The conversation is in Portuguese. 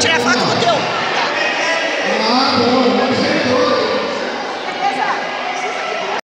tirar foto com o teu. Ah, bom.